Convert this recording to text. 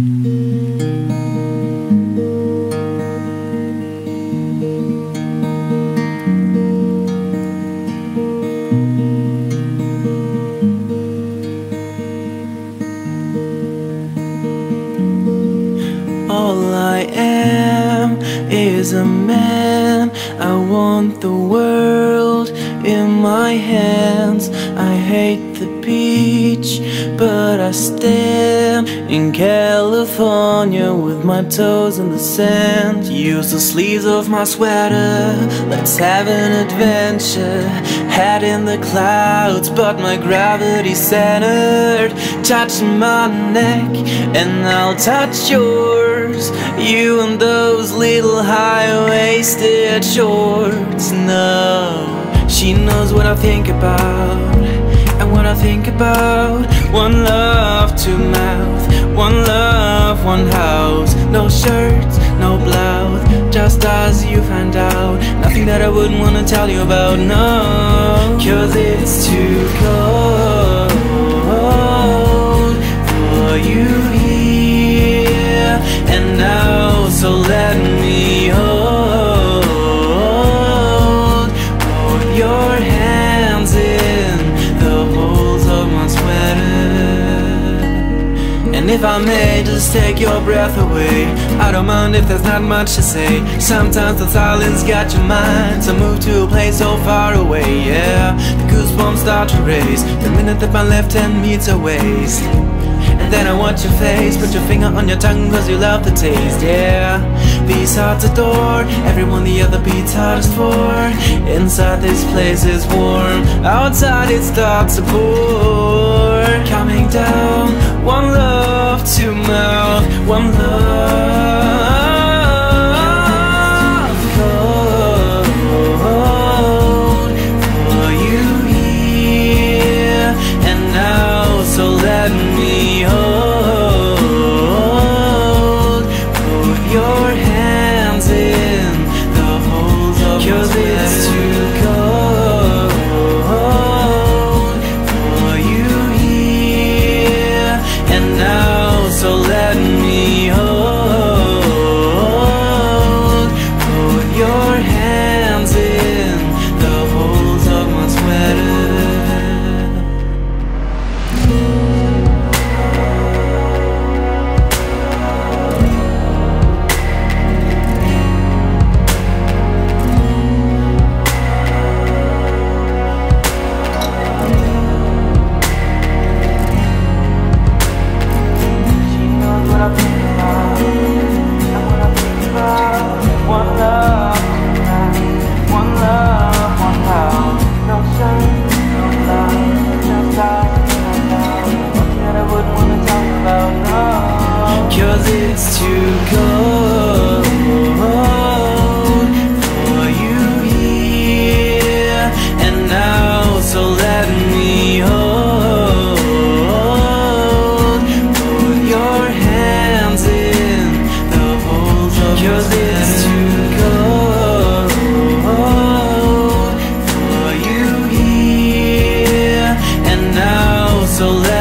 All I am is a man. I want the world in my hands. I hate the beach, but I stand in California with my toes in the sand. Use the sleeves of my sweater. Let's have an adventure. Head in the clouds, but my gravity centered. Touch my neck, and I'll touch yours. You and those little high-waisted shorts. No, she knows what I think about, I think about. One love, two mouth. One love, one house. No shirts, no blouse. Just as you find out. Nothing that I wouldn't wanna tell you about. No, cause it's too cold for you here and if I may just take your breath away, I don't mind if there's not much to say. Sometimes the silence got your mind. To move to a place so far away. Yeah, the goosebumps start to raise the minute that my left hand meets her waist. And then I watch your face, put your finger on your tongue cause you love the taste, yeah. These hearts adore, everyone the other beats hardest for. Inside this place is warm, outside it starts to pour. Coming down, one love mouth One love. Cold For you here and now So let me hold Put your hands in the For you here and now so let